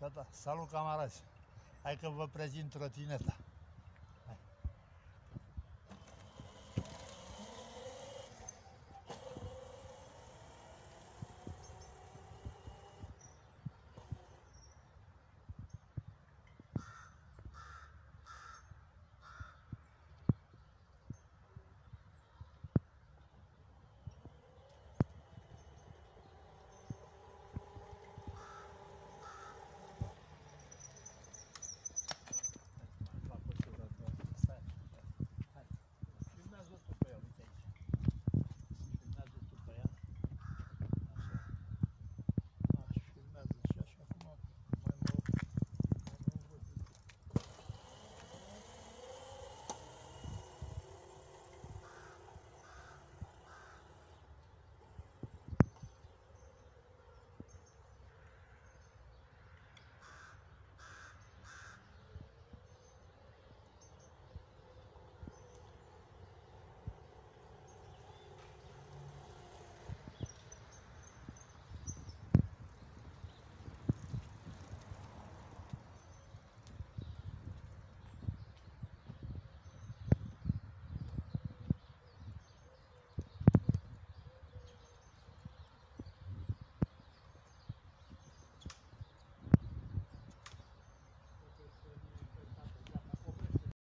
Gata, salut camarazi! Hai că vă prezint trotineta.